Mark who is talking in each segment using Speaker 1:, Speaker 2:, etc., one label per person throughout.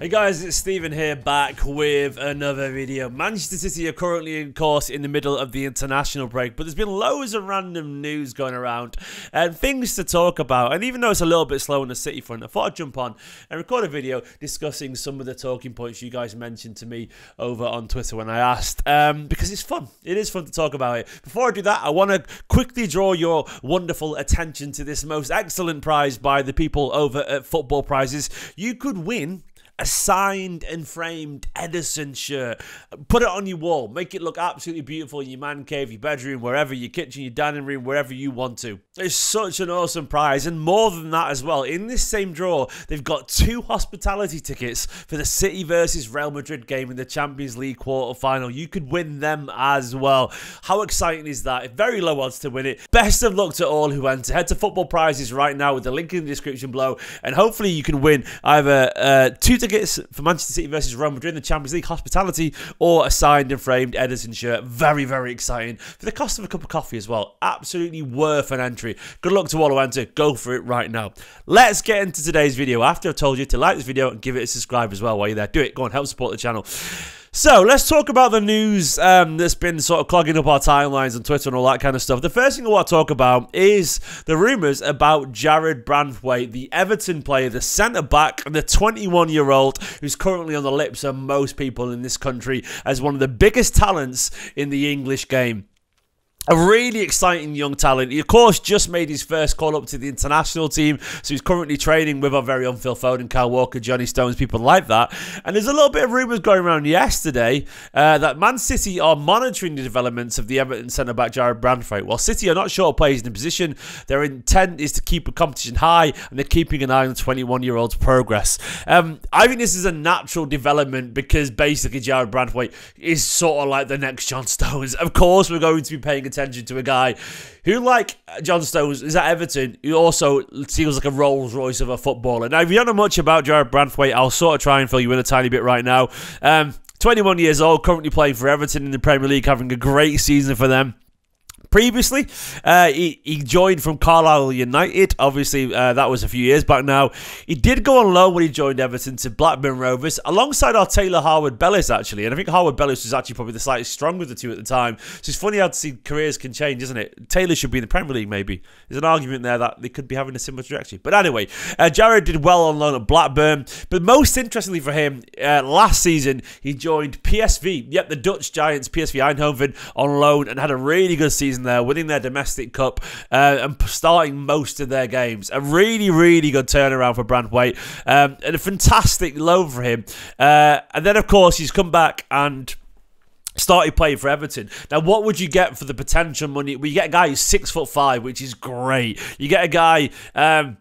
Speaker 1: Hey guys, it's Steven here back with another video. Manchester City are currently, in course, in the middle of the international break, but there's been loads of random news going around and things to talk about. And even though it's a little bit slow on the City front, I thought I'd jump on and record a video discussing some of the talking points you guys mentioned to me over on Twitter when I asked, um, because it's fun. It is fun to talk about it. Before I do that, I want to quickly draw your wonderful attention to this most excellent prize by the people over at Football Prizes. You could win a signed and framed Ederson shirt. Put it on your wall. Make it look absolutely beautiful in your man cave, your bedroom, wherever, your kitchen, your dining room, wherever you want to. It's such an awesome prize. And more than that as well, in this same draw, they've got two hospitality tickets for the City versus Real Madrid game in the Champions League quarter final. You could win them as well. How exciting is that? Very low odds to win it. Best of luck to all who enter. Head to Football Prizes right now with the link in the description below. And hopefully you can win either uh, two tickets tickets for Manchester City versus Real Madrid in the Champions League hospitality or a signed and framed Ederson shirt. Very, very exciting. For the cost of a cup of coffee as well. Absolutely worth an entry. Good luck to all who enter. Go for it right now. Let's get into today's video. After I've told you to like this video and give it a subscribe as well while you're there. Do it. Go on, help support the channel. So let's talk about the news um, that's been sort of clogging up our timelines on Twitter and all that kind of stuff. The first thing I want to talk about is the rumours about Jarrad Branthwaite, the Everton player, the centre back, and the 21 year old who's currently on the lips of most people in this country as one of the biggest talents in the English game a really exciting young talent. He, of course, just made his first call up to the international team, so he's currently training with our very own Phil Foden, Kyle Walker, Johnny Stones, people like that. And there's a little bit of rumours going around yesterday uh, that Man City are monitoring the developments of the Everton centre back Jarrad Branthwaite. While City are not sure players in the position, their intent is to keep the competition high, and they're keeping an eye on the 21 year old's progress. Um, I think this is a natural development because basically Jarrad Branthwaite is sort of like the next John Stones. Of course, we're going to be paying attention attention to a guy who, like John Stones, is at Everton, who also seems like a Rolls Royce of a footballer. Now, if you don't know much about Jarrad Branthwaite, I'll sort of try and fill you in a tiny bit right now. Um, 21 years old, currently playing for Everton in the Premier League, having a great season for them. Previously, uh, he, he joined from Carlisle United. Obviously, uh, that was a few years back now. He did go on loan when he joined Everton to Blackburn Rovers, alongside our Taylor Harwood Bellis, actually. And I think Harwood Bellis was actually probably the slightly stronger of the two at the time. So it's funny how to see careers can change, isn't it? Taylor should be in the Premier League, maybe. There's an argument there that they could be having a similar trajectory. But anyway, uh, Jarrad did well on loan at Blackburn. But most interestingly for him, uh, last season, he joined PSV. Yep, the Dutch Giants, PSV Eindhoven, on loan and had a really good season season there, winning their domestic cup uh, and starting most of their games. A really, really good turnaround for Branthwaite um, and a fantastic loan for him. Uh, and then, of course, he's come back and started playing for Everton. Now, what would you get for the potential money? Well, you get a guy who's six foot five, which is great. You get a guy. Um,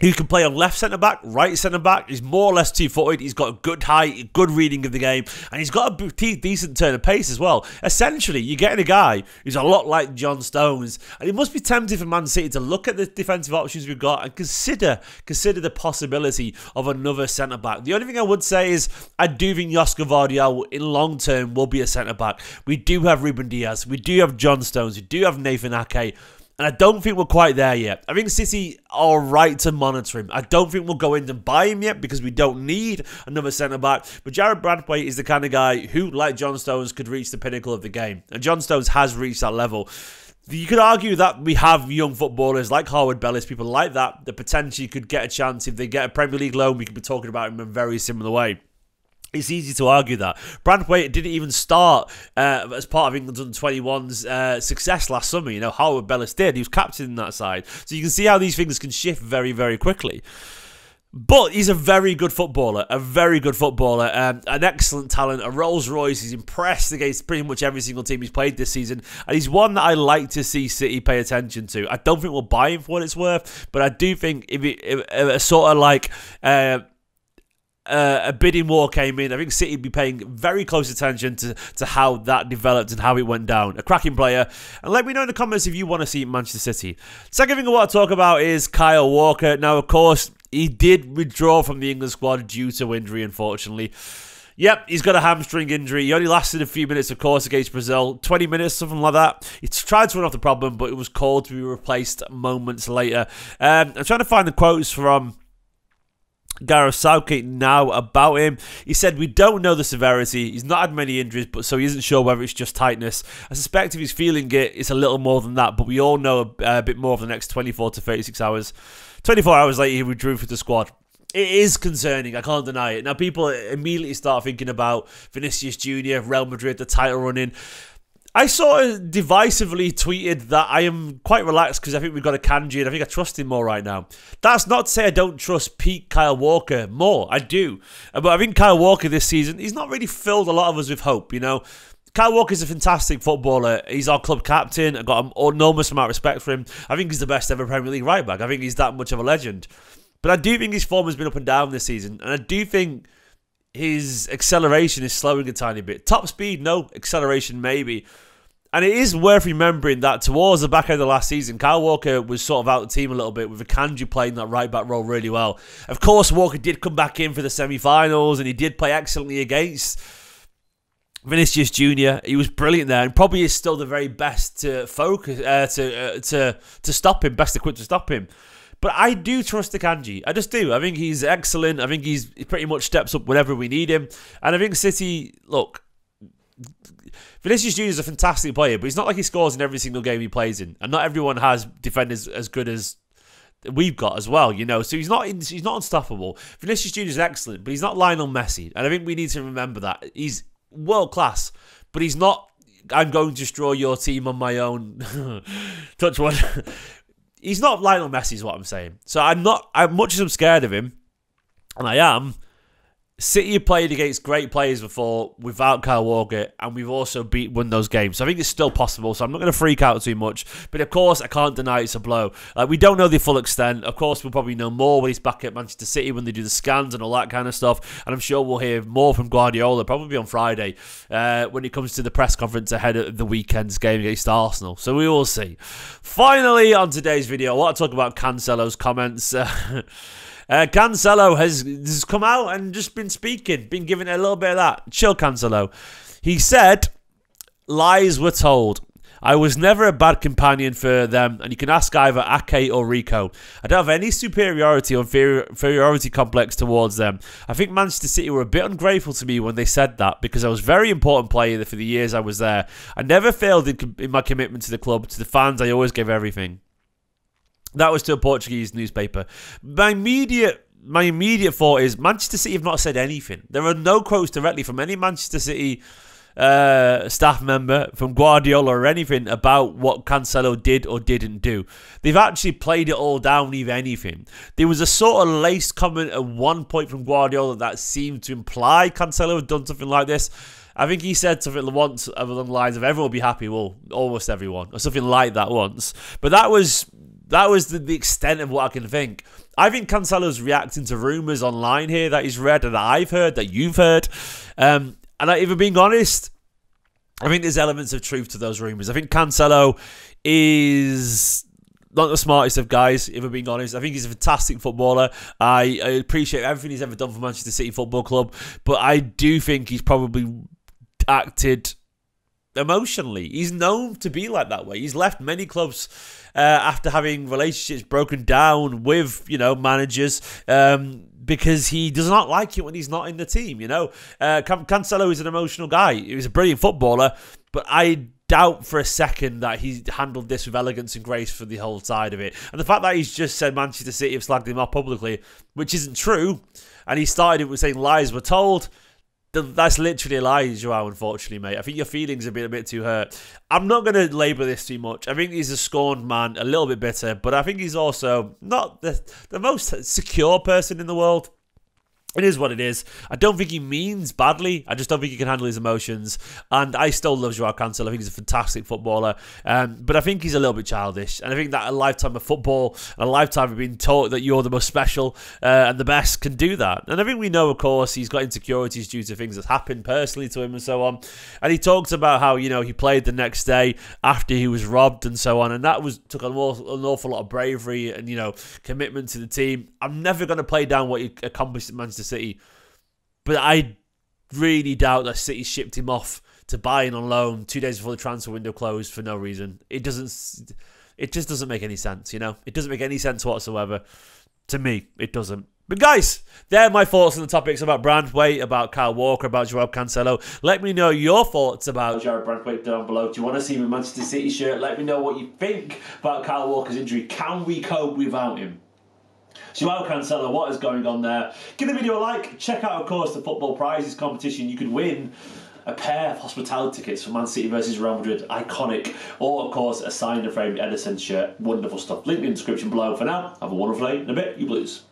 Speaker 1: who can play on left centre back, right centre back. He's more or less two footed. He's got a good height, good reading of the game, and he's got a decent turn of pace as well. Essentially, you're getting a guy who's a lot like John Stones, and it must be tempting for Man City to look at the defensive options we've got and consider consider the possibility of another centre back. The only thing I would say is I do think Josko Gvardiol in long term will be a centre back. We do have Ruben Dias, we do have John Stones, we do have Nathan Ake. And I don't think we're quite there yet. I think City are right to monitor him. I don't think we'll go in and buy him yet because we don't need another centre back. But Jarrad Branthwaite is the kind of guy who, like John Stones, could reach the pinnacle of the game. And John Stones has reached that level. You could argue that we have young footballers like Harwood Bellis, people like that, that potentially could get a chance if they get a Premier League loan. We could be talking about him in a very similar way. It's easy to argue that. Branthwaite didn't even start uh, as part of England's under 21's uh, success last summer. You know, Harwood Bellis did. He was captain in that side. So you can see how these things can shift very, very quickly. But he's a very good footballer, a very good footballer, um, an excellent talent, a Rolls Royce. He's impressed against pretty much every single team he's played this season, and he's one that I like to see City pay attention to. I don't think we'll buy him for what it's worth, but I do think if, it, if a sort of like. Uh, uh, a bidding war came in, I think City would be paying very close attention to, to how that developed and how it went down. A cracking player. And let me know in the comments if you want to see Manchester City. Second thing I want to talk about is Kyle Walker. Now, of course, he did withdraw from the England squad due to injury, unfortunately. Yep, he's got a hamstring injury. He only lasted a few minutes, of course, against Brazil. 20 minutes, something like that. He tried to run off the problem, but it was called to be replaced moments later. Um, I'm trying to find the quotes from Gareth Southgate now about him. He said, We don't know the severity. He's not had many injuries, but so he isn't sure whether it's just tightness. I suspect if he's feeling it, it's a little more than that, but we all know a, a bit more of the next 24 to 36 hours. 24 hours later, he withdrew from the squad. It is concerning, I can't deny it. Now, people immediately start thinking about Vinicius Jr., Real Madrid, the title running. I sort of divisively tweeted that I am quite relaxed because I think we've got Akanji and I think I trust him more right now. That's not to say I don't trust Pete Kyle Walker more. I do. Uh, but I think Kyle Walker this season, he's not really filled a lot of us with hope, you know. Kyle Walker's a fantastic footballer. He's our club captain. I've got an enormous amount of respect for him. I think he's the best ever Premier League right back. I think he's that much of a legend. But I do think his form has been up and down this season. And I do think his acceleration is slowing a tiny bit. Top speed, no. Acceleration, maybe. And it is worth remembering that towards the back end of the last season, Kyle Walker was sort of out of the team a little bit with Akanji playing that right back role really well. Of course, Walker did come back in for the semi finals and he did play excellently against Vinicius Junior, he was brilliant there, and probably is still the very best to focus uh, to uh, to to stop him, best equipped to stop him. But I do trust Akanji. I just do. I think he's excellent. I think he's he pretty much steps up whenever we need him. And I think City, look, Vinicius Junior is a fantastic player, but he's not like he scores in every single game he plays in, and not everyone has defenders as good as we've got as well, you know. So he's not he's not unstoppable. Vinicius Junior is excellent, but he's not Lionel Messi, and I think we need to remember that he's world class, but he's not. I'm going to destroy your team on my own. Touch one. He's not Lionel Messi, is what I'm saying. So I'm not. I'm much as I'm scared of him, and I am. City played against great players before without Kyle Walker, and we've also beat won those games. So I think it's still possible. So I'm not going to freak out too much. But of course, I can't deny it's a blow. We don't know the full extent. Of course, we'll probably know more when he's back at Manchester City when they do the scans and all that kind of stuff. And I'm sure we'll hear more from Guardiola probably on Friday uh, when it comes to the press conference ahead of the weekend's game against Arsenal. So we will see. Finally, on today's video, I want to talk about Cancelo's comments. Uh, Uh, Cancelo has, has come out and just been speaking, been giving a little bit of that. Chill, Cancelo. He said, lies were told. I was never a bad companion for them, and you can ask either Ake or Rico. I don't have any superiority or inferiority complex towards them. I think Manchester City were a bit ungrateful to me when they said that because I was a very important player for the years I was there. I never failed in, in my commitment to the club, to the fans. I always gave everything. That was to a Portuguese newspaper. My immediate my immediate thought is Manchester City have not said anything. There are no quotes directly from any Manchester City uh, staff member, from Guardiola or anything about what Cancelo did or didn't do. They've actually played it all down, if anything. There was a sort of laced comment at one point from Guardiola that seemed to imply Cancelo had done something like this. I think he said something once along the lines of everyone will be happy, well, almost everyone, or something like that once. But that was that was the, the extent of what I can think. I think Cancelo's reacting to rumours online here that he's read and that I've heard, that you've heard. Um, and I, even being honest, I think there's elements of truth to those rumours. I think Cancelo is not the smartest of guys, if I'm being honest. I think he's a fantastic footballer. I, I, appreciate everything he's ever done for Manchester City Football Club, but I do think he's probably acted emotionally. He's known to be like that way. He's left many clubs uh, after having relationships broken down with, you know, managers. Um, because he does not like it when he's not in the team, you know. Uh, Cancelo is an emotional guy. He was a brilliant footballer, but I doubt for a second that he handled this with elegance and grace for the whole side of it. And the fact that he's just said Manchester City have slagged him off publicly, which isn't true, and he started it with saying lies were told that's literally Joao, unfortunately, mate. I think your feelings have been a bit too hurt. I'm not going to labour this too much. I think he's a scorned man, a little bit bitter, but I think he's also not the, the most secure person in the world. It is what it is. I don't think he means badly. I just don't think he can handle his emotions. And I still love Joao Cancelo. I think he's a fantastic footballer. Um, but I think he's a little bit childish. And I think that a lifetime of football, a lifetime of being taught that you're the most special uh, and the best can do that. And I think we know, of course, he's got insecurities due to things that happened personally to him and so on. And he talked about how, you know, he played the next day after he was robbed and so on. And that was took an awful, an awful lot of bravery and, you know, commitment to the team. I'm never going to play down what he accomplished at Manchester Manchester City. But I really doubt that City shipped him off to Bayern on loan two days before the transfer window closed for no reason. It doesn't. It just doesn't make any sense, you know. It doesn't make any sense whatsoever. To me, it doesn't. But guys, there are my thoughts on the topics about Branthwaite, about Kyle Walker, about Joao Cancelo. Let me know your thoughts about Jarrad Branthwaite down below. Do you want to see him in Manchester City shirt? Let me know what you think about Kyle Walker's injury. Can we cope without him? Joao Cancelo, what is going on there? Give the video a like. Check out, of course, the football prizes competition. You could win a pair of hospitality tickets for Man City versus Real Madrid, iconic, or of course a signed and framed Ederson shirt. Wonderful stuff. Link in the description below. For now, have a wonderful day. In a bit, you blues.